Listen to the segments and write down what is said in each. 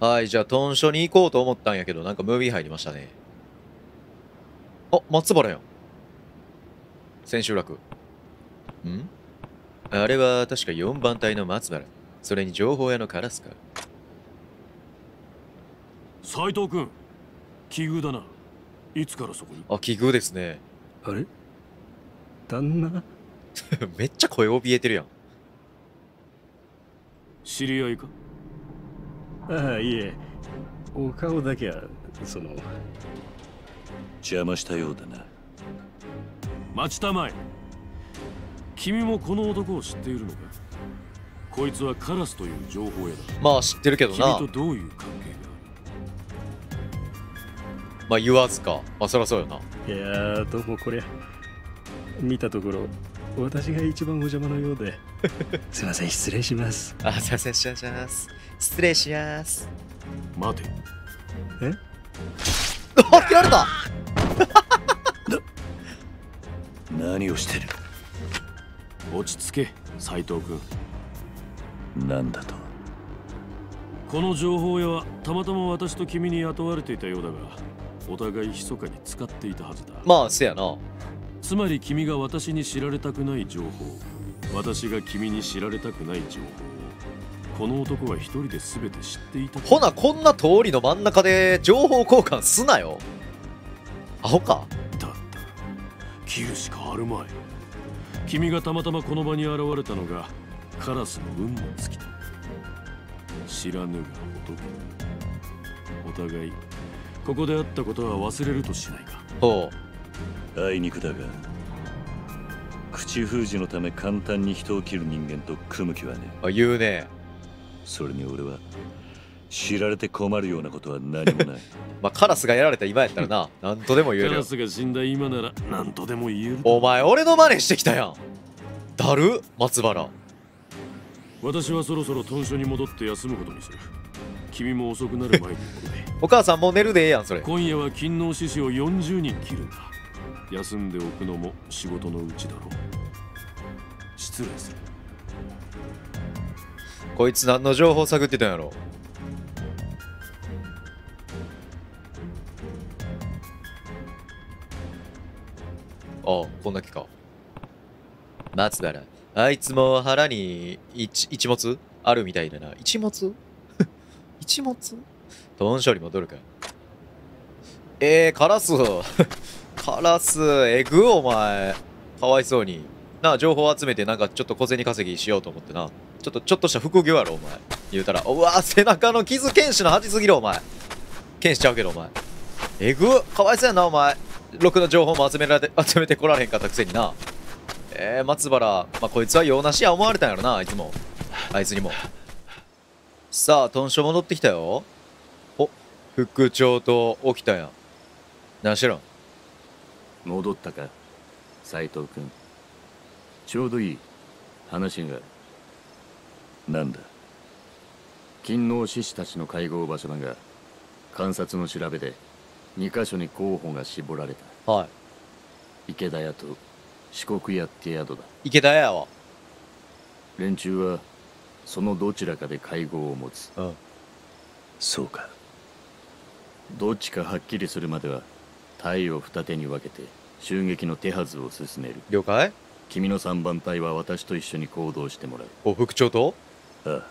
はい、じゃあ、トンショに行こうと思ったんやけど、なんかムービー入りましたね。あ、松原やん。千秋楽。ん？あれは確か4番隊の松原。それに情報屋のカラスか。斉藤君奇遇だないつからそこに？あ、奇遇ですね。あれ？旦那？めっちゃ声怯えてるやん。知り合いか？ああいえ。お顔だけはその。邪魔したようだな。待ちたまえ。君もこの男を知っているのか？こいつはカラスという情報屋だ。まあ知ってるけどな。君。とどういう関係がまあ言わずか。まあそりゃそうよな。いやーどうもこりゃ。見たところ私が一番お邪魔のようで。すいません失礼します。あ、すいません、失礼します。失礼します。待て。あ、切られた。何をしてる？落ち着け斉藤君。なんだと？この情報屋はたまたま私と君に雇われていたようだがお互い密かに使っていたはずだ。まあ、せやな。つまり君が私に知られたくない情報。私が君に知られたくない情報。をこの男は一人で全て知っていたほな、こんな通りの真ん中で情報交換すなよ。アホか。だった切るしかあるまい君がたまたまこの場に現れたのがカラスの運の尽きた知らぬが仏お互いここであったことは忘れるとしないかほあいにくだが口封じのため簡単に人を切る人間と組む気はねう。あ、言うね。それに俺は知られて困るようなことは何もない まあ、カラスがやられた今やったらな、なんとでも言えるよカラ。スが死んだ今なら何とでも言えるお前、俺の真似してきたやん。だる松原。私はそろそろ豚書に戻って休むことにする君も遅くなる前にお母さんもう寝るでええやん、それ。今夜は勤労獅子を40人切るんだ休んでおくのも仕事のうちだろう失礼するこいつ何の情報探ってたんやろ？ああ、こんだけか。松原。あいつも腹に一一物？あるみたいだな。一物？一物？トン処理戻るか。えー、カラス。カラス、えぐお前。かわいそうに。なあ、情報集めてなんかちょっと小銭稼ぎしようと思ってな。ちょっと、ちょっとした副業やろ、お前。言うたら。うわ、背中の傷剣士の恥すぎる、お前。剣しちゃうけど、お前。えぐかわいそうやな、お前。ろくな情報も集められて、集めてこられへんかったくせにな。えー、松原。まあ、こいつは用なしや思われたんやろな、あいつも。あいつにも。さあ、トンショ戻ってきたよ。お、副長と起きたやん。何しろん？戻ったか斉藤君ちょうどいい話があるなんだ？勤労志士たちの会合場所だが観察の調べで2カ所に候補が絞られた。はい。池田屋と四国屋って宿だ。池田屋は？連中はそのどちらかで会合を持つ。うん。そうか。どっちかはっきりするまでは隊を二手に分けて襲撃の手はずを進める。了解。君の3番隊は私と一緒に行動してもらう。お、副長と？ああ。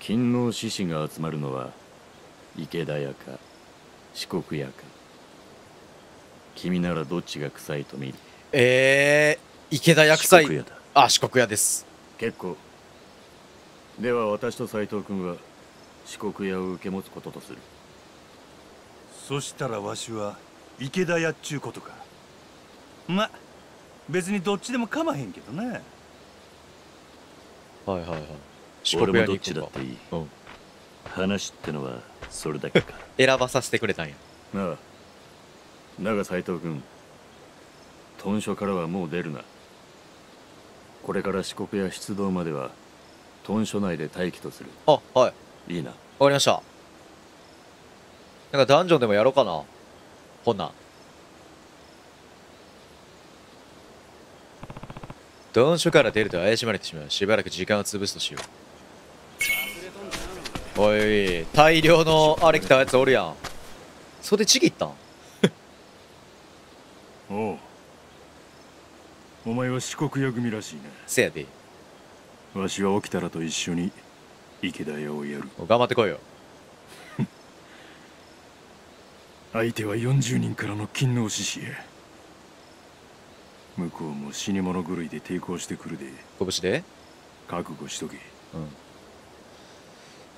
勤労志士が集まるのは池田屋か四国屋か。君ならどっちが臭いと見る？えー、池田屋臭い。四国屋だ。あ、四国屋です。結構。では私と斉藤君は四国屋を受け持つこととする。そしたらわしは池田屋っちゅうことか。ま別にどっちでもかまへんけどなはいはいはい。四俺もどっちだっていい、うん話ってのはそれだけか 選ばさせてくれたんや。なあだが斉藤君豚書からはもう出るなこれから四国屋出動までは豚書内で待機とするあ、はい。いいなわかりました。なんかダンジョンでもやろうかな。ほんなん。ドンショから出ると怪しまれてしまう。しばらく時間を潰すとしよう。おい大量のあれ来たやつおるやん。袖ちぎったん？おう。お前は四国屋組らしいせやで。なわしは起きたらと一緒に池田屋をやる。頑張ってこいよ。相手は40人からの勤労獅子や向こうも死に物狂いで抵抗してくるで。拳で？覚悟しとけ。うん。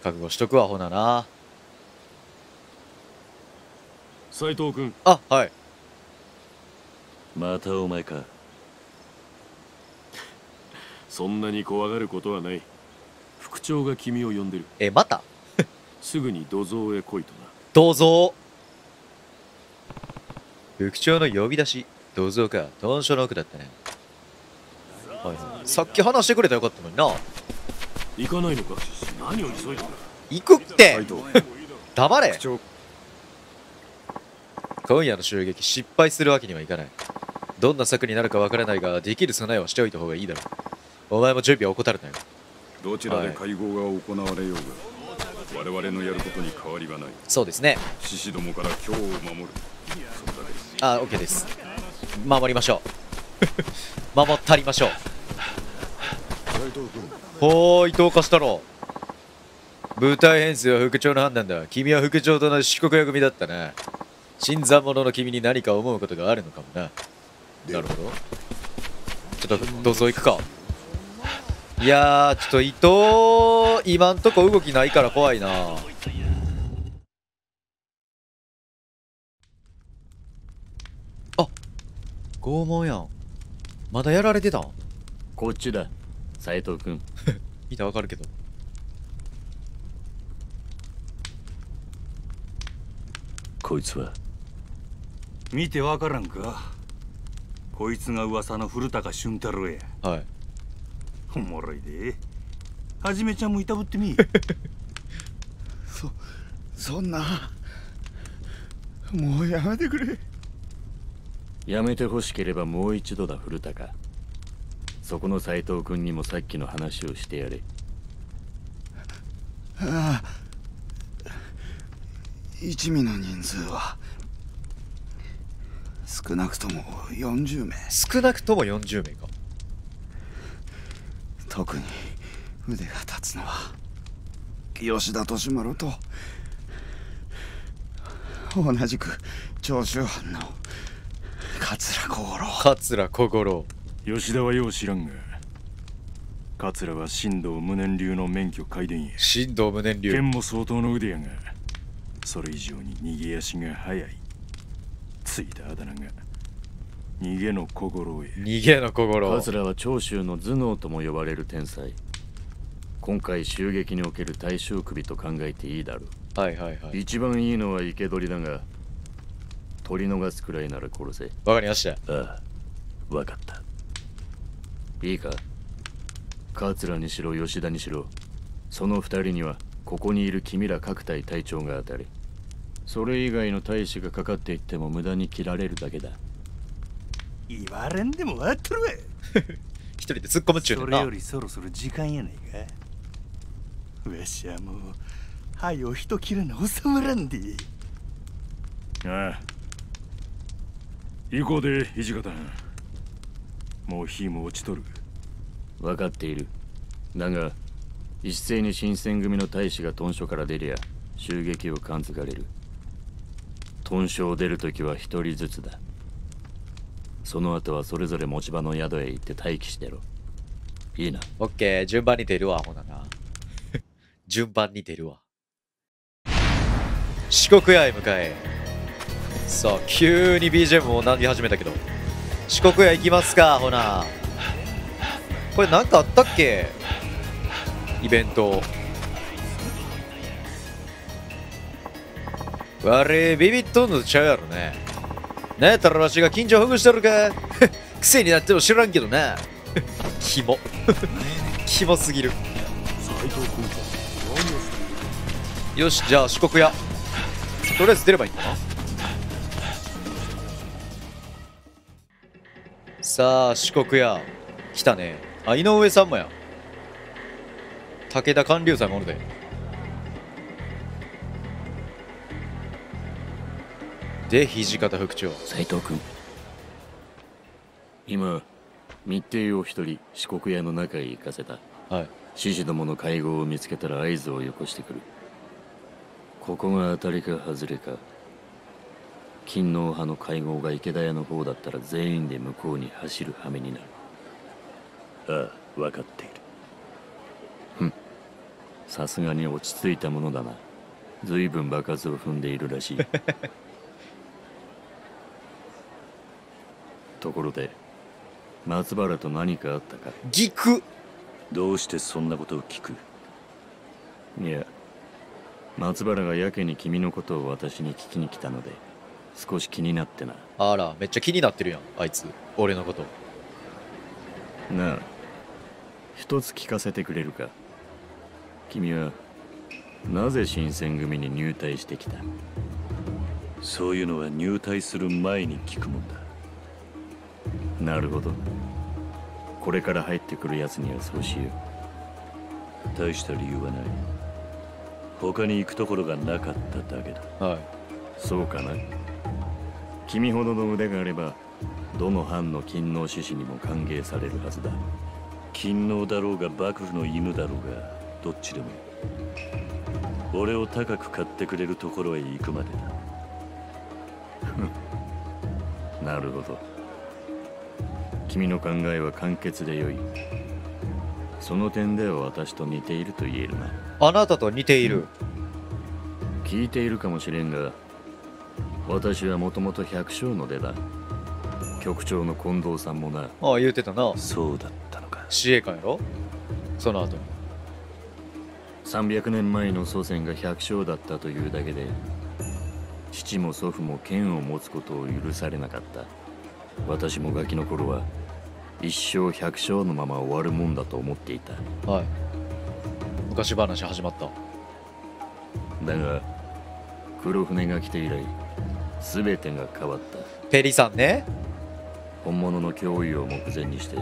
覚悟しとくわほなな。斉藤君。あはい。またお前か。そんなに怖がることはない。副長が君を呼んでる。えまた？すぐに土蔵へ来いとな。どうぞ副長の呼び出しどうぞか豚書の奥だったね。はいはい。さっき話してくれたらよかったのにな。行かないのか？何を急いで行くって！黙れ。長今夜の襲撃失敗するわけにはいかない。どんな策になるかわからないができる備えはしておいた方がいいだろう。お前も準備は怠るなよ。どちらで会合が行われようが、我々のやることに変わりはない。そうですね。獅子どもから今日を守る。それだけです。あ OK です守りましょう。守ったりましょう。ほーいどうかしたろ部隊編成は副長の判断だ。君は副長と同じ四国屋組だったな新参者の君に何か思うことがあるのかもな。なるほど。ちょっとどうぞ行くか。いやーちょっと伊藤今んとこ動きないから怖いな拷問やん。まだやられてたん？こっちだ。斉藤君。見たらわかるけど。こいつは？見てわからんか？こいつが噂の古高俊太郎や。はい。おもろいで。はじめちゃんもいたぶってみ そんな。もうやめてくれやめてほしければもう一度だ古高。そこの斉藤君にもさっきの話をしてやれ。ああ。一味の人数は。少なくとも40名。少なくとも40名か。特に腕が立つのは。吉田利丸と。同じく長州藩の桂小五郎。桂小五郎。吉田はよう知らんが桂は新藤無念流の免許改伝や新藤無念流。剣も相当の腕やがそれ以上に逃げ足が速い。ついたあだ名が逃げの小五郎へ。逃げの小五郎。桂は長州の頭脳とも呼ばれる天才。今回襲撃における大衆首と考えていいだろはいはいはうい。一番いいのは生け捕りだが取り逃すくらいなら殺せ。わかりました。ああわかった。いいか？桂にしろ吉田にしろ。その二人にはここにいる君ら各隊隊長が当たりそれ以外の大使がかかっていっても無駄に切られるだけだ。言われんでもわっとるわ 一人で突っ込むっちゅうそれよりそろそろ時間やないか。わしはもうはよ人切らな収まらんでああ行こうで土方。もう火も落ちとる。分かっている。だが一斉に新選組の大使が屯所から出りゃ襲撃を感づかれる。屯所を出るときは一人ずつだ。その後はそれぞれ持ち場の宿へ行って待機してろ。いいな。オッケー。順番に出るわほなな。順番に出るわ。四国屋へ向かえさあ急に BGM も鳴り始めたけど。四国屋行きますかほな。これなんかあったっけ？イベント。あれビビっとんのちゃうやろね。なんやたらわしが緊張ほぐしてるか？癖になっても知らんけどなキモ。キモすぎる。よしじゃあ四国屋。とりあえず出ればいいんだな。さあ四国や。来たね。あ井上さんもや。武田官龍さんもおるで。で土方副長。斎藤君。今密偵を一人四国屋の中へ行かせた。はい。獅子どもの会合を見つけたら合図をよこしてくる。ここが当たりか外れか。勤王派の会合が池田屋の方だったら全員で向こうに走る羽目になる。ああ分かっている。さすがに落ち着いたものだな。随分場数を踏んでいるらしい。ところで松原と何かあったか？ギクどうしてそんなことを聞く？いや松原がやけに君のことを私に聞きに来たので少し気になってなあらめっちゃ気になってるやんあいつ。俺のこと。なあ一つ聞かせてくれるか？君はなぜ新選組に入隊してきた？そういうのは入隊する前に聞くもんだ。なるほど。これから入ってくるやつにはそうしよ大した理由はない。他に行くところがなかっただけだ。はい。うそうかな？君ほどの腕があればどの藩の勤王志士にも歓迎されるはずだ。勤王だろうが幕府の犬だろうがどっちでも俺を高く買ってくれるところへ行くまでだ。なるほど。君の考えは簡潔でよい。その点では私と似ていると言えるな。あなたと似ている。聞いているかもしれんが私はもともと百姓の出だ。局長の近藤さんもな。ああ言うてたな。そうだったのか。司令官やろ？その後。に300年前の祖先が百姓だったというだけで父も祖父も剣を持つことを許されなかった。私もガキの頃は一生百姓のまま終わるもんだと思っていた。はい。昔話始まった。だが黒船が来て以来全てが変わった。ペリさんね。本物の脅威を目前にして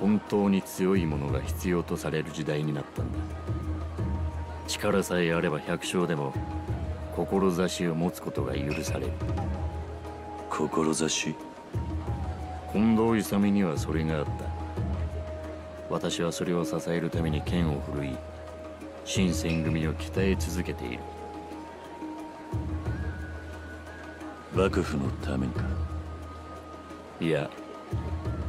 本当に強いものが必要とされる時代になったんだ。力さえあれば百姓でも志を持つことが許される。志近藤勇にはそれがあった。私はそれを支えるために剣を振るい新選組を鍛え続けている幕府のためにか？いや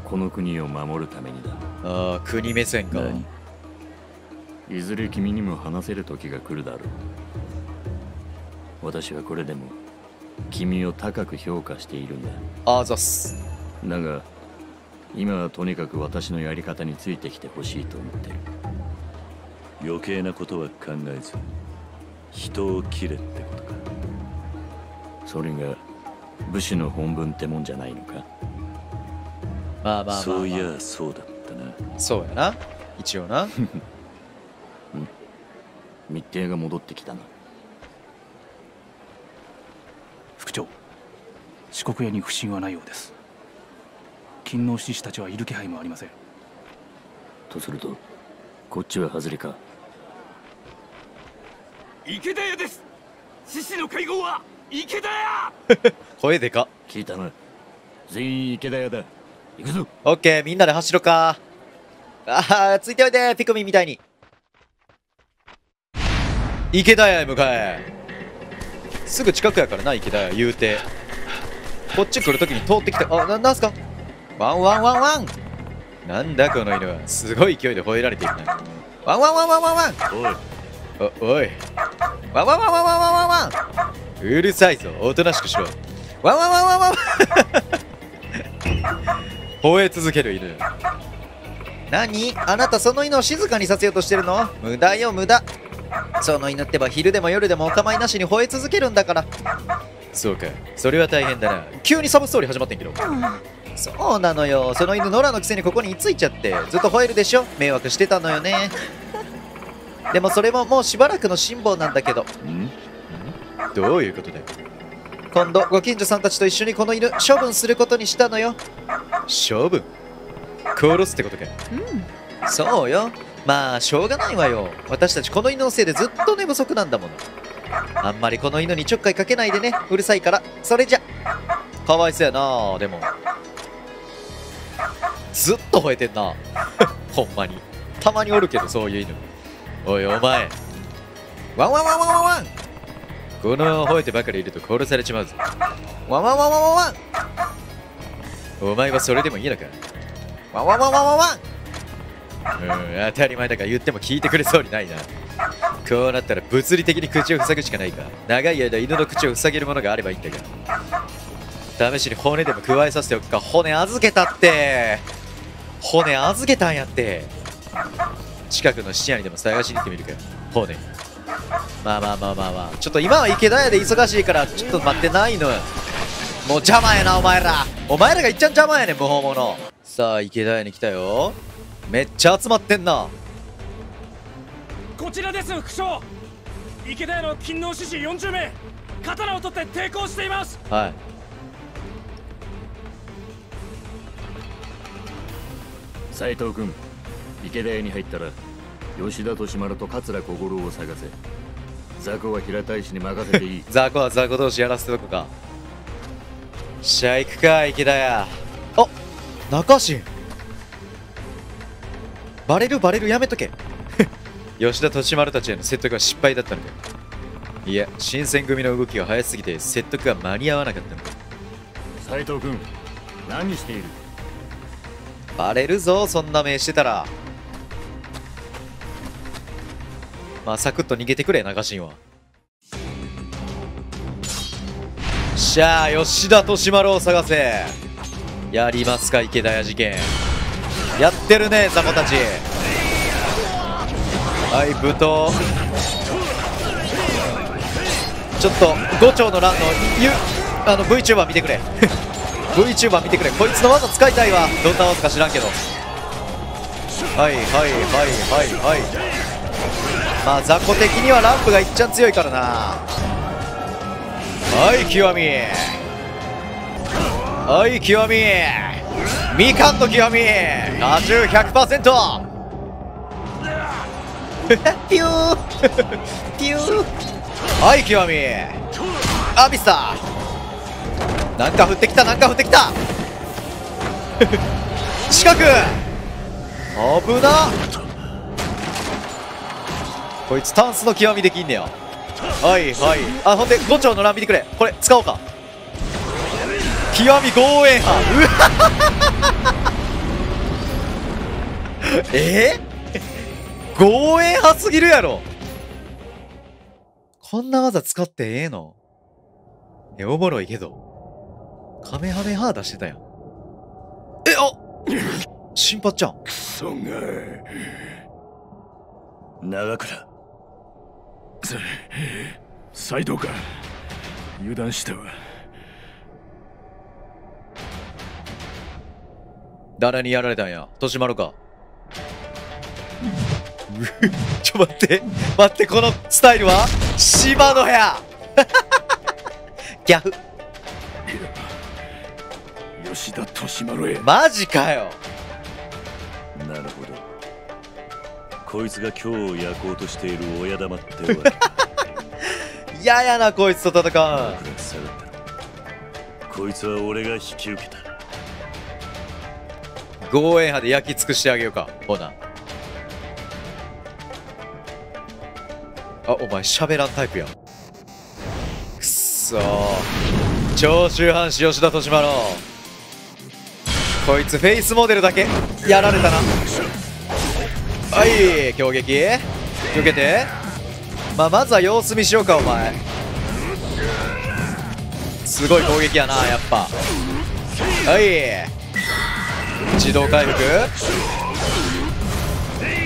この国を守るためにだ。ああ国目線か。何？いずれ君にも話せる時が来るだろう。私はこれでも君を高く評価しているんだ。あざっす。だが今はとにかく私のやり方についてきてほしいと思ってる。余計なことは考えず人を切れってことか。それが武士の本分ってもんじゃないのか？まあまあまあ、まあ、そういやそうだったな。そうやな。一応な。密偵が戻ってきたな。副長四国屋に不審はないようです。勤王志士たちはいる気配もありません。とするとこっちは外れか？池田屋です。獅子の会合は池田屋 声でか。聞いたな。全員池田屋だ。行くぞ。オッケーみんなで走ろか。ああついておいでピクミンみたいに。池田屋へ向かえ。すぐ近くやからな池田屋言うて。こっち来るときに通ってきてあななんすか？ワンワンワンワン。なんだこの犬は。すごい勢いで吠えられているな。ワンワンワンワンワンワン。おい。おおい。ワンワンワンワンワンワンワンワンうるさいぞおとなしくしろ。ワンワンワンワンワンワン吠え続ける犬。何？あなたその犬を静かにさせようとしてるの？無駄よ無駄。その犬ってば昼でも夜でもお構いなしに吠え続けるんだから。そうか。それは大変だな。急にサブストーリー始まってんけど。そうなのよ。その犬野良のくせにここに居ついちゃってずっと吠えるでしょ？迷惑してたのよね。でもそれももうしばらくの辛抱なんだけど。ん？どういうことだよ。今度ご近所さんたちと一緒にこの犬処分することにしたのよ。処分？殺すってことかうん。そうよ。まあしょうがないわよ。私たちこの犬のせいでずっと寝不足なんだもの。あんまりこの犬にちょっかいかけないでね。うるさいから。それじゃ。かわいそうやな。でも。ずっと吠えてんな。ほんまに。たまにおるけどそういう犬。おいお前。ワンワンワンワンワンこの吠えてばかりいると殺されちまうぞワンワンワンワンワンワン。お前はそれでもいいのか？ワンワンワンワンワンワン。うん当たり前だから言っても聞いてくれそうにないな。こうなったら物理的に口を塞ぐしかないか。長い間犬の口を塞げるものがあればいいんだが。試しに骨でも咥えさせておくか。骨預けたって。骨預けたんやって。近くの質屋にでも探しに行ってみるか。骨まあまあまあまあまあ。ちょっと今は池田屋で忙しいからちょっと待ってないのもう邪魔やなお前ら。お前らがいっちゃん邪魔やねん無法者さあ池田屋に来たよ。めっちゃ集まってんな。こちらです副将。池田屋の勤王志士40名。刀を取って抵抗しています。はい。斉藤君池田屋に入ったら吉田利丸と桂小五郎を探せ。雑魚は平大使に任せていい。雑魚は雑魚同士やらせておくか。しゃあ行くか池田屋。あ中新。バレるバレる。やめとけ。吉田利丸たちへの説得は失敗だったのかいや新選組の動きが早すぎて説得が間に合わなかったのか。斉藤君何している？バレるぞそんな目してたらまあサクッと逃げてくれ中新はしゃあ吉田利丸を探せ。やりますか池田屋事件。やってるね雑魚たち。はい武闘ちょっと五丁の乱のゆあの VTuber 見てくれ。VTuber 見てくれ。こいつの技使いたいわ。どんな技か知らんけど。はいはいはいはいはい。まあ雑魚的にはランプがいっちゃん強いからな。はい極み。はい極み。み。かんの極み果汁100%ピュー。ピュー。はい極み。あミスター。なんか降ってきたなんか降ってきた。近く。危なこいつタンスの極みできんねや。はいはい。あほんで五丁の乱見てくれ。これ使おうか。極み強縁派。うわ。え？ー、強縁派すぎるやろ。こんな技使ってええの？えおもろいけど。カメハメハー出してたやん。えあ新八ちゃん。クソが。長倉。斎藤か油断したわ誰にやられたんや年丸かちょ待って待ってこのスタイルは芝のやギャフ吉田利丸へマジかよなるほどこいつが今日を焼こうとしている親玉ってわ 嫌やなこいつと戦う。こいつは俺が引き受けた。強縁派で焼き尽くしてあげようかほな。あお前喋らんタイプやん。くっそー。長州藩士吉田利丸こいつフェイスモデルだけやられたなはい強撃。受けて。まあまずは様子見しようかお前。すごい攻撃やなやっぱ。はい。自動回復。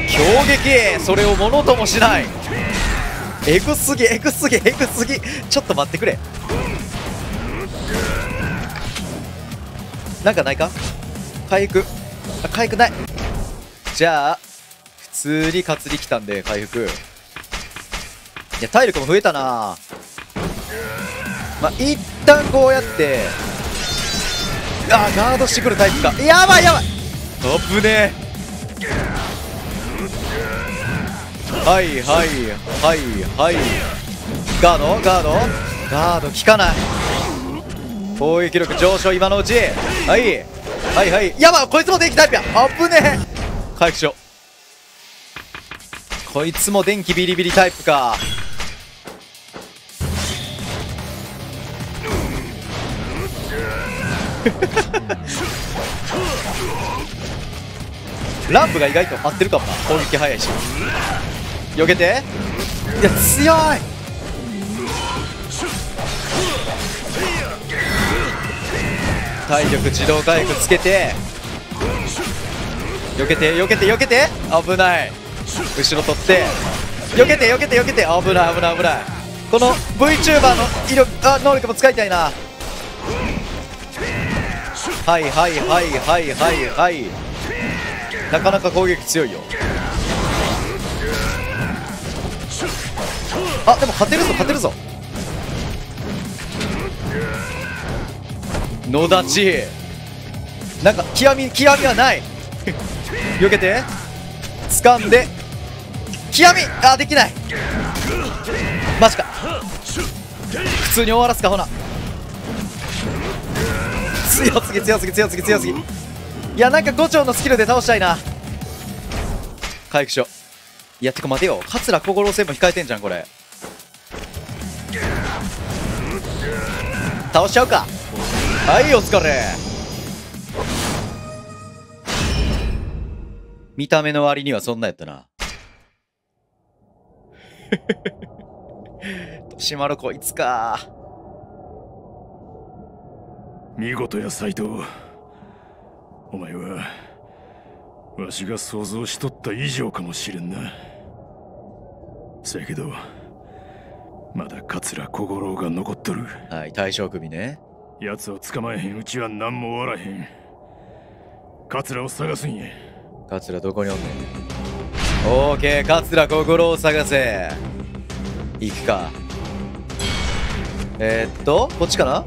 強撃。それをものともしない。エグすぎエグすぎエグすぎ。ちょっと待ってくれ。なんかないか？回復。あ回復ない。じゃあ普通に担りきたんで回復。いや体力も増えたな。まあ一旦こうやってあガードしてくるタイプか。やばいやばい。危ねえ。はいはいはいはい。ガード？ガード？ガード効かない。攻撃力上昇今のうち。はい。はいはい。やばいこいつも電気タイプや。あぶねえ。回復しよう。こいつも電気ビリビリタイプか。ランプが意外と合ってるかもな。攻撃早いし。避けて。いや強い。体力自動回復つけて。避けて避けて避けて。危ない。後ろ取って。避けて避けて避けて。危ない危ない危ない。この VTuber の威力あ能力も使いたいな。はいはいはいはいはいはい。なかなか攻撃強いよ。あでも勝てるぞ勝てるぞ。野立。ちなんか極み極みはない。避けて。掴んで。極みあできない。マジか。普通に終わらすかほな。強すぎ強すぎ強すぎ強すぎ。いやなんか五丁のスキルで倒したいな。回復しよう。いやてか待てよ。桂小五郎戦も控えてんじゃんこれ。倒しちゃうか。はいお疲れ。見た目の割にはそんなやったな。しまるこいつか。見事や斎藤お前はわしが想像しとった以上かもしれんな。せやけどまだ桂小五郎が残っとる。はい大将首ね。奴を捕まえへんうちは何も終わらへん。桂を探すんや。桂どこにおんねんオーケー桂小五郎を探せ。行くか。えー、っとこっちかな？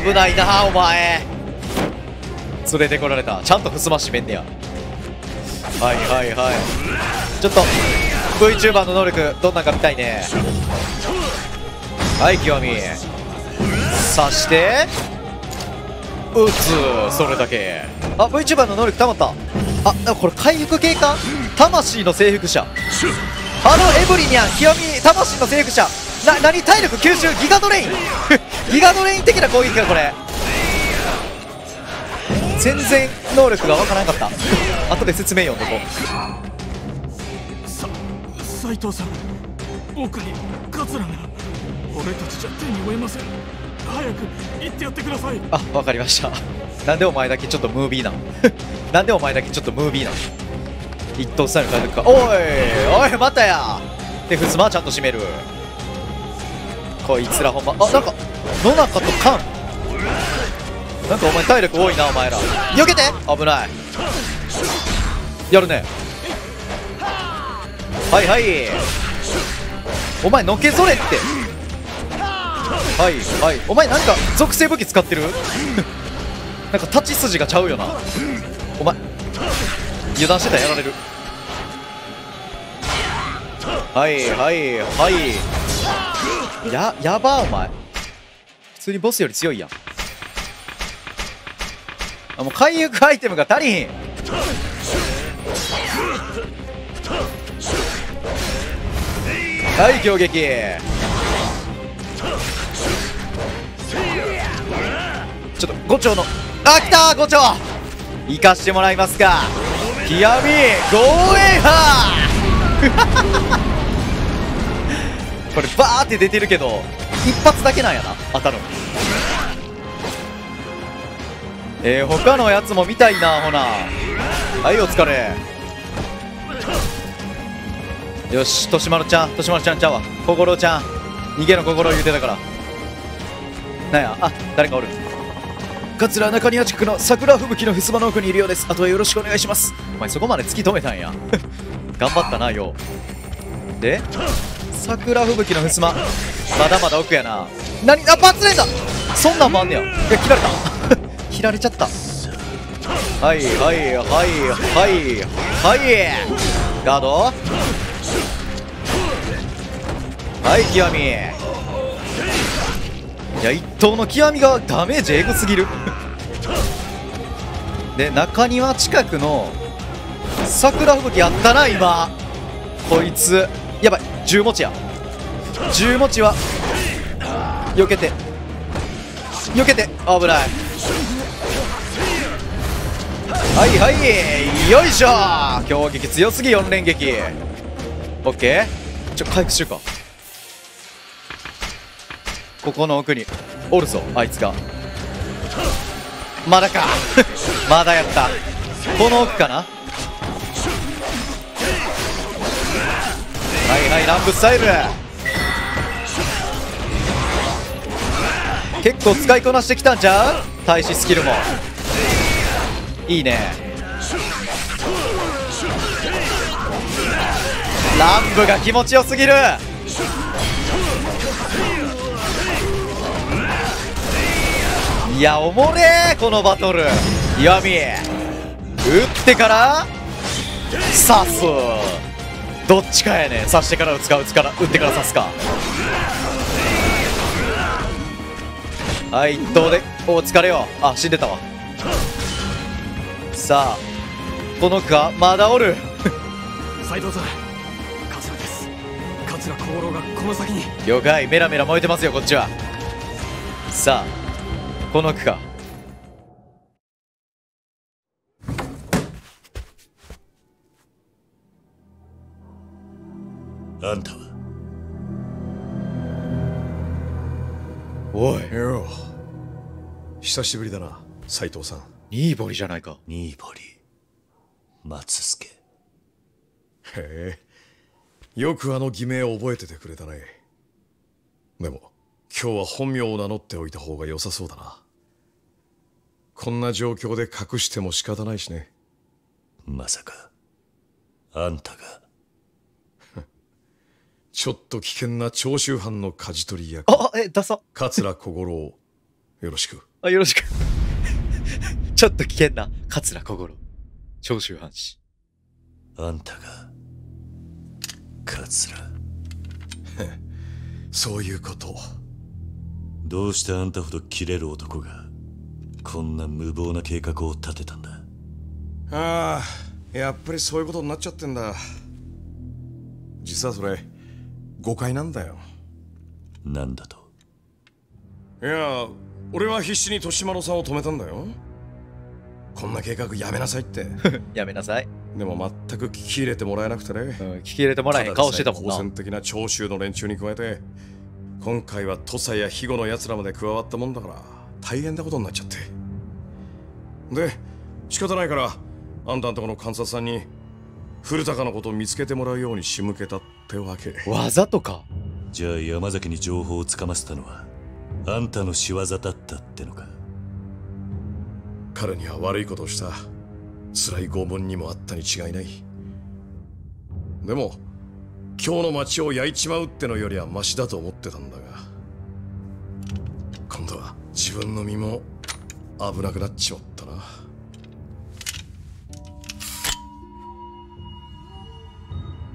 危ないなお前。連れてこられた。ちゃんとふすましめんねや。はいはいはい。ちょっと VTuber の能力どんなんか見たいね。はい極み刺して撃つ。それだけ。あ VTuber の能力たまった。あでもこれ回復系か？魂の征服者。あのエブリニャン極み魂の征服者。な何体力吸収ギガドレイン。ギガドレイン的な攻撃かこれ。全然能力がわからなかった。後で説明読んどこ。さ斉藤さん。奥に桂が俺たちじゃ手に負えません。早く行ってやってください。あわかりました。なんでお前だけちょっとムービーなの？なんでお前だけちょっとムービーなの？一等スタイル変えてくか。おいおいまたや！でふすまちゃんと閉める。こいつらほんまあなんか野中とカン。なんかお前体力多いなお前ら。避けて！危ない。やるね。はいはい。お前のけぞれって。はいはい。お前なんか属性武器使ってる？なんか立ち筋がちゃうよな。お前油断してたらやられる。はいはいはい。ややばお前。普通にボスより強いやん。あもう回復アイテムが足りひん。はい強撃。ちょっと五丁のあ来た五丁行かしてもらいますか。極みゴーエンハー。これバーって出てるけど一発だけなんやな当たるの。えー、他のやつも見たいなほな。はいお疲れ。よしとしまるちゃんとしまるちゃんちゃうわ。心ちゃん。逃げの心言うてたから。なんやあ誰かおる。桂中庭地区の桜吹雪のふすまの奥にいるようです。あとはよろしくお願いします。お前そこまで突き止めたんや。頑張ったなよ。で桜吹雪のふすままだまだ奥やな。何？あパーツレーダーそんなんもあんねや。いや切られた。切られちゃった。はいはいはいはいはい。ガード。はい極み。いや一等の極みがダメージエグすぎるで中庭近くの桜吹雪あったな今。こいつ。やばい銃持ちや。銃持ちは避けて。避けて。危ない。はいはいよいしょ。強撃強すぎ4連撃。オッケー。ちょ回復しようか。ここの奥におるぞあいつが。まだか。まだやった。この奥かな。はいはいランプスタイル。結構使いこなしてきたんじゃう？大使スキルも。いいね。ランブが気持ちよすぎる。いやおもれーこのバトル。岩見打ってから刺す。どっちかやねん。刺してから打つか打つから打ってから刺すか。はい一投でお疲れよ。あ死んでたわ。さあこのかまだおる。斉藤さん桂です。桂小五郎がこの先に。了解。メラメラ燃えてますよこっちは。さあこの区かあんたは？おい。よ久しぶりだな斉藤さん。ニーボリじゃないか。ニーボリ。松助。へえ。よくあの偽名を覚えててくれたね。でも今日は本名を名乗っておいた方が良さそうだな。こんな状況で隠しても仕方ないしね。まさかあんたが。ちょっと危険な長州藩の舵取り役あえダサ。桂小五郎よろしく。あよろしく。ちょっと危険な桂小五郎。長州藩士。あんたが桂。そういうことどうしてあんたほど切れる男がこんな無謀な計画を立てたんだ？ああやっぱりそういうことになっちゃってんだ。実はそれ誤解なんだよ。なんだと？いや俺は必死に年丸さんを止めたんだよ。こんな計画やめなさいって。やめなさい。でも全く聞き入れてもらえなくてね、うん、聞き入れてもらえへん顔してたもんな。好戦的な長州の連中に加えて今回は土佐や肥後の奴らまで加わったもんだから大変なことになっちゃって。で仕方ないからあんたんとこの監察さんに古高のことを見つけてもらうように仕向けたってわけ。わざとか？じゃあ山崎に情報をつかませたのはあんたの仕業だったってのか？彼には悪いことをした。辛い拷問にもあったに違いない。でも今日の街を焼いちまうってのよりはマシだと思ってたんだが今度は自分の身も危なくなっちまったな。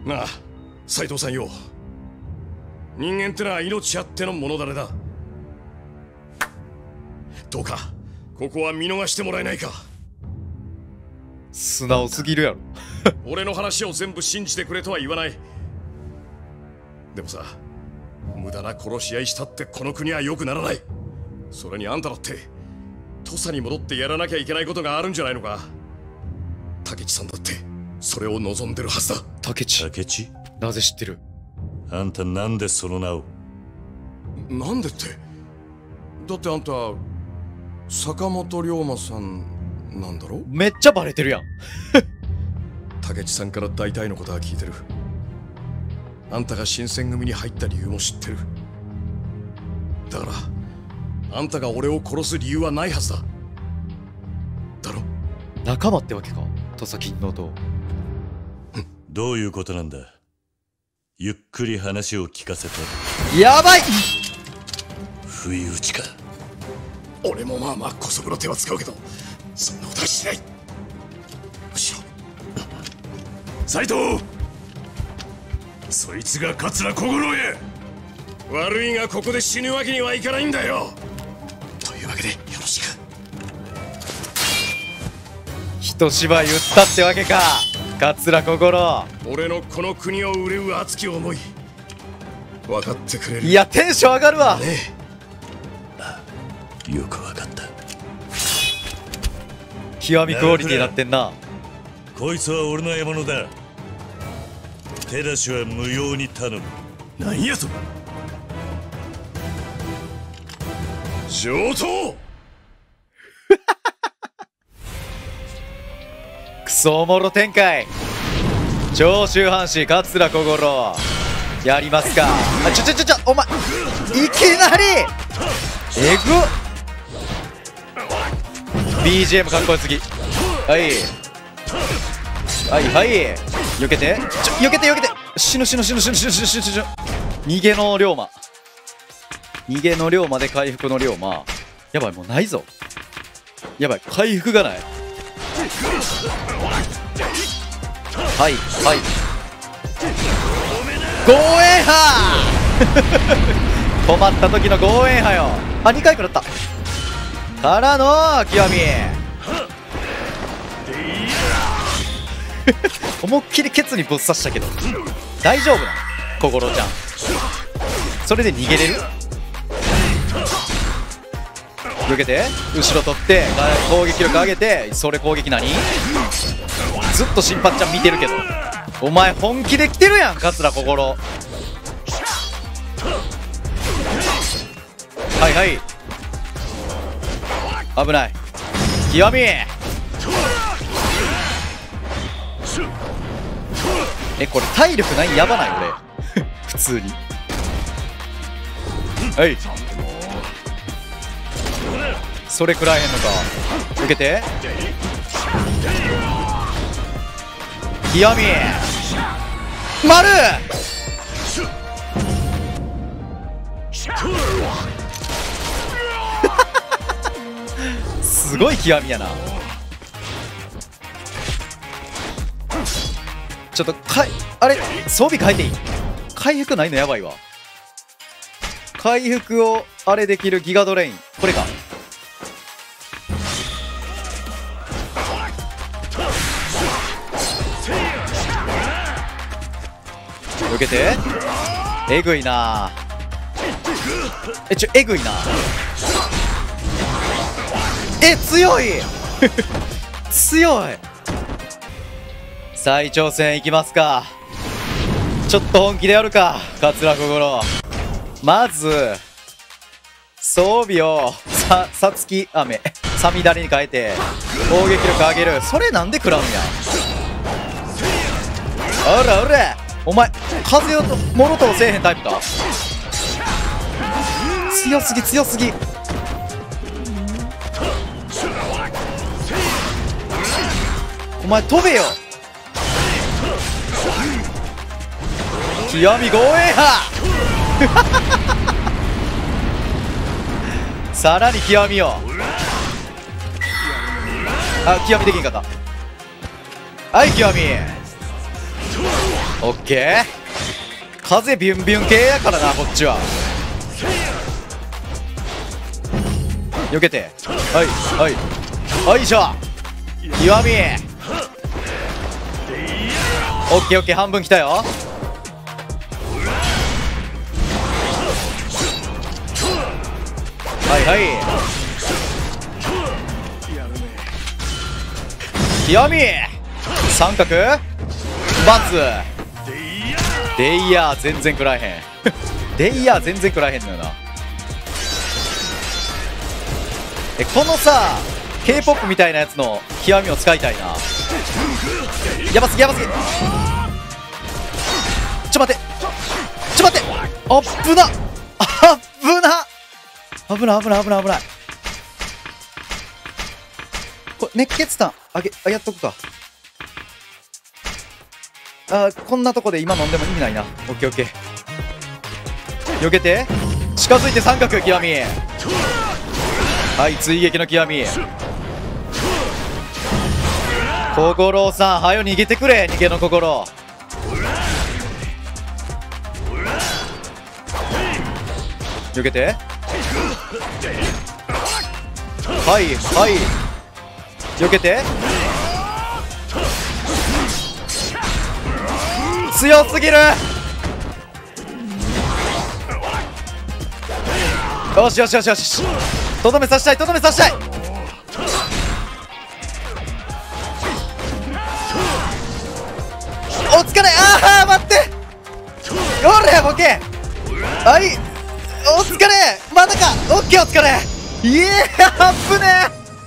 なあ斎藤さんよ。人間ってのは命あってのものだねだ。どうかここは見逃してもらえないか。素直すぎるやろ。俺の話を全部信じてくれとは言わないでもさ無駄な殺し合いしたってこの国は良くならない。それにあんただって土佐に戻ってやらなきゃいけないことがあるんじゃないのか。竹地さんだってそれを望んでるはずだ。竹地竹地なぜ知ってる？あんたなんでその名を？なんでって？だってあんた坂本龍馬さんなんだろ？めっちゃバレてるやん。竹地さんから大体のことは聞いてるあんたが新選組に入った理由も知ってる。だからあんたが俺を殺す理由はないはずだ。だろ？仲間ってわけか。土佐金のとどういうことなんだ？ゆっくり話を聞かせて。やばい！不意打ちか？俺もまあまあこそぶの手は使うけどそんなことはしない。むしろ。斎藤そいつが桂小五郎へ。悪いがここで死ぬわけにはいかないんだよ。というわけでよろしく。一芝居打ったってわけか。桂心俺のこの国を憂う熱き思い。分かってくれる。いやテンション上がるわ。ねよくわかった。極みクオリティになってんな。こいつは俺の獲物だ手出しは無用に頼む。なんやそ上等！クソおもろ展開。長州藩士桂小五郎。やりますか。あちょちょちょちょお前。いきなり。えぐ。っ BGM かっこよすぎ。はい。はいはい避けて。ちょ避けて避けて。死ぬ死ぬ死ぬ死ぬ死ぬ死ぬ死ぬ死ぬ。逃げの龍馬。逃げの龍馬で回復の龍馬。やばいもうないぞ。やばい回復がない。はいはい。ゴーエンハー 止まった時のゴーエンハよあ2回食らった。からの極み 思いっきりケツにぶっ刺したけど。大丈夫なの？心ちゃん。それで逃げれる？避けて。後ろ取って。攻撃力上げて。それ攻撃何？ずっと審判ちゃん見てるけど。お前本気で来てるやん桂心。はいはい。危ない。極みえこれ体力ない？やばない俺。普通に。はい。それくらいへんのか。受けて。極み丸。すごい極みやな。ちょっとかいあれ装備変えていい？回復ないの？やばいわ。回復をあれできるギガドレイン。これか。受けて。えぐいな。えちょえぐいな。え強い。強い。再挑戦いきますか。ちょっと本気でやるか桂小五郎まず装備をささつき雨さみだれに変えて攻撃力上げる。それなんで食らうんや。おらおらお前風をもろともせえへんタイプか強すぎ強すぎ。お前飛べよ。極み護衛派 さらに極みを。あ極みできんかった。はい極み。オッケー。風ビュンビュン系やからなこっちは。避けて。はいはい。はいしょ。極み。オッケーオッケー。半分来たよ。はい。はい極み三角。バツデイヤー全然食らえへん。デイヤー全然食らえへんのよな。えこのさ k p o p みたいなやつの極みを使いたいな。やばすぎやばすぎ。ちょ待って。ちょ待って。あっぶなあっ。危ない危ない危ない危ない。これ熱血炭あげあやっとくか。あこんなとこで今飲んでも意味ないな。オッケーオッケー。避けて。近づいて三角極みはい追撃の極み心さんはよ逃げてくれ逃げの心避けて。はいはい。避けて。強すぎる。よしよしよしよし。とどめさしたいとどめさしたい。お疲れああ待って。おれボケ。はい。お疲れ。まだか。オッケーお疲れ。いえあっぶね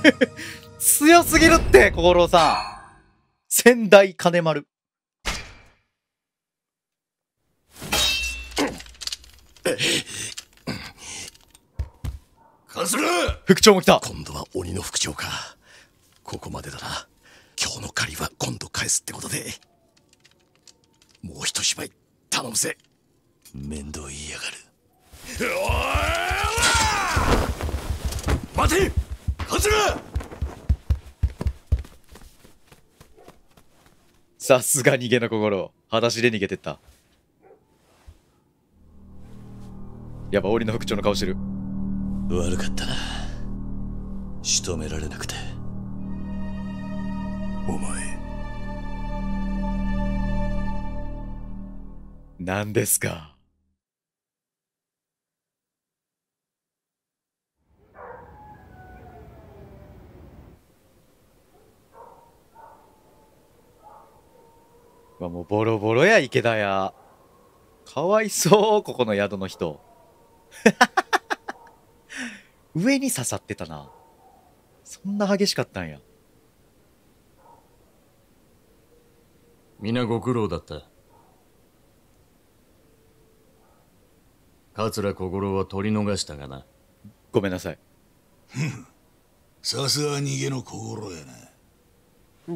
え。強すぎるって心さん。仙台金丸。カズル。副長も来た。今度は鬼の副長か。ここまでだな。今日の借りは今度返すってことで。もう一芝居頼むぜ。面倒言いやがる待てカズルさすが逃げの心裸足で逃げてった。やっぱ鬼の副長の顔してる。悪かったな。仕留められなくて。お前。何ですかボロボロや池田屋。かわいそうここの宿の人。上に刺さってたな。そんな激しかったんや。皆ご苦労だった。桂小五郎は取り逃したがな。ごめんなさい。さすが逃げの心やな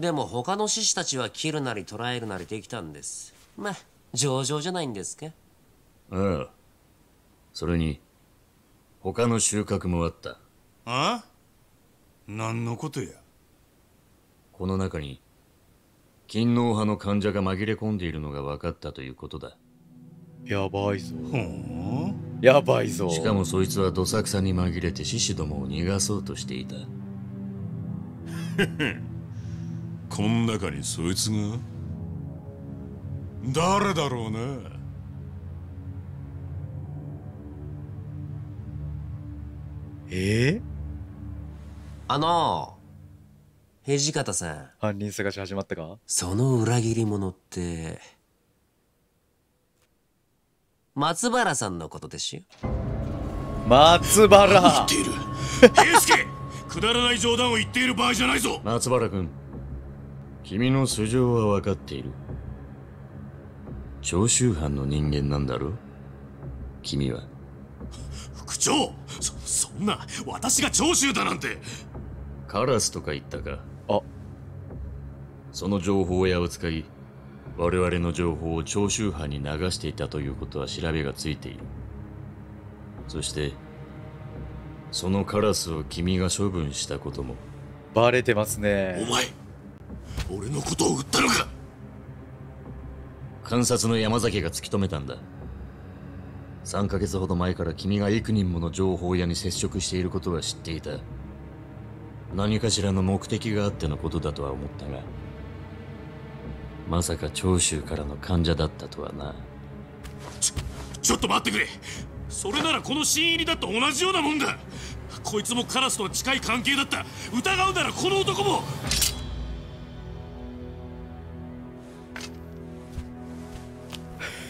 でも他の獅子たちは切るなり捕らえるなりできたんです。まあ上々じゃないんですか。ああ。それに他の収穫もあった。あ何のことや？この中に勤王派の患者が紛れ込んでいるのが分かったということだ。やばいぞ。やばいぞ。しかもそいつはどさくさに紛れて獅子どもを逃がそうとしていた こん中にそいつが？誰だろうなえ？えあの土方さん。犯人探し始まったか？その裏切り者って松原さんのことでしょ松原。平助くだらない冗談を言っている場合じゃないぞ。松原君君の素性は分かっている。長州藩の人間なんだろ君は。副長そそんな私が長州だなんて。カラスとか言ったか？あ。その情報屋を使い我々の情報を長州藩に流していたということは調べがついている。そしてそのカラスを君が処分したことも。バレてますね。お前俺のことを撃ったのか？観察の山崎が突き止めたんだ。3ヶ月ほど前から君が幾人もの情報屋に接触していることは知っていた。何かしらの目的があってのことだとは思ったがまさか長州からの患者だったとはな。ちょっと待ってくれ。それならこの新入りだと同じようなもんだ。こいつもカラスとは近い関係だった。疑うならこの男も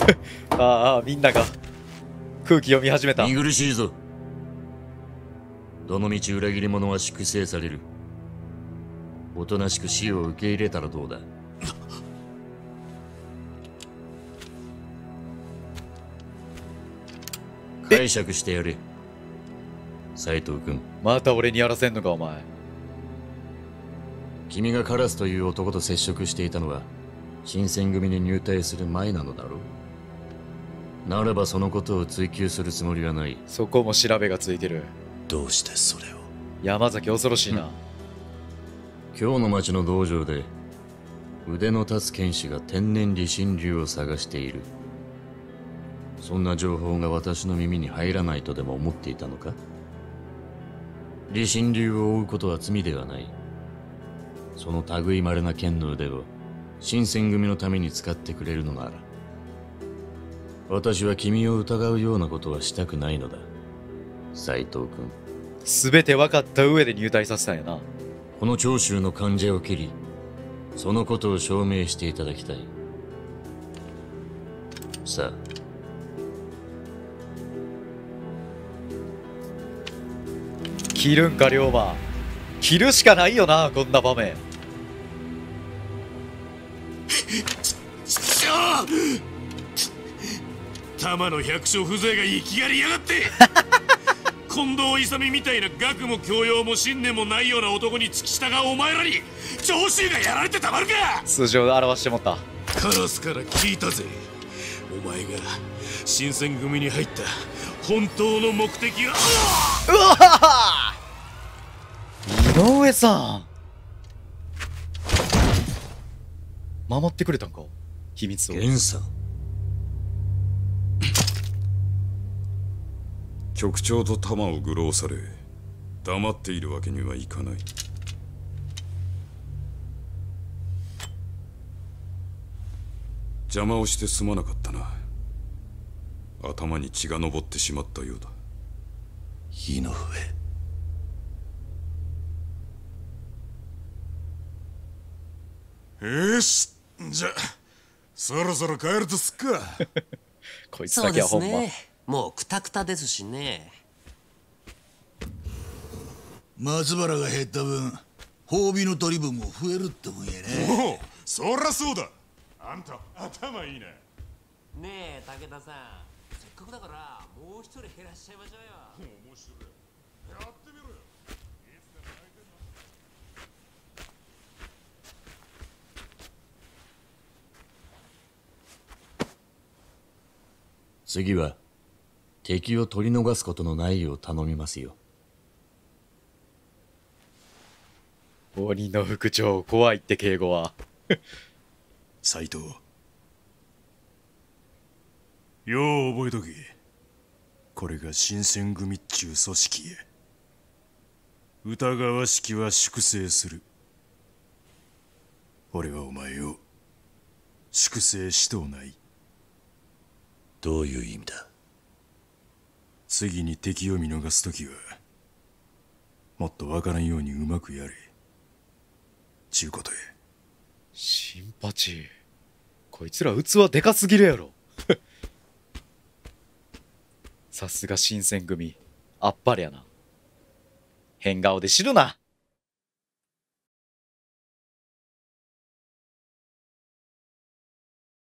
ああみんなが空気読み始めた。見苦しいぞ。どの道裏切り者は粛清される。おとなしく死を受け入れたらどうだ。解釈してやれ。斎藤君。また俺にやらせんのかお前。君がカラスという男と接触していたのは新選組に入隊する前なのだろうならばそのことを追求するつもりはない。そこも調べがついてる。どうしてそれを？山崎恐ろしいな、今日の町の道場で腕の立つ剣士が天然理心流を探している。そんな情報が私の耳に入らないとでも思っていたのか？李信流を追うことは罪ではない。その類まれな剣の腕を新選組のために使ってくれるのなら私は君を疑うようなことはしたくないのだ。斎藤君。全て分かった上で入隊させたんやな。この長州の患者を切りそのことを証明していただきたい。さあ。切るんか龍馬。切るしかないよなこんな場面玉の百姓風情が生きがりやがって。近藤勇みたいな学も教養も信念もないような男に付き従うお前らに長州がやられてたまるか。数字を表してもった。カラスから聞いたぜ。お前が新選組に入った本当の目的は。うわ井上さん。守ってくれたんか？秘密を。源さん局長と弾を愚弄され黙っているわけにはいかない。邪魔をしてすまなかったな。頭に血が上ってしまったようだ。井上。よし。じゃそろそろ帰るとすっか。こいつだけはほんま、すねもうクタクタですしね。松原が減った分褒美の取り分も増えるってもんやね。おおそりゃそうだ。あんた頭いいなねえ武田さん。せっかくだからもう一人減らしちゃいましょうよ。面白い。やってみろよ。次は？敵を取り逃すことのないよう頼みますよ。鬼の副長怖いって敬語は。斎藤。よう覚えとけ。これが新選組っちゅう組織や疑わしきは粛清する。俺はお前を粛清しとうない。どういう意味だ？次に敵を見逃す時はもっと分からんようにうまくやれ。ちゅうことや新八。こいつら器でかすぎるやろ。さすが新選組。あっぱれやな。変顔で知るな。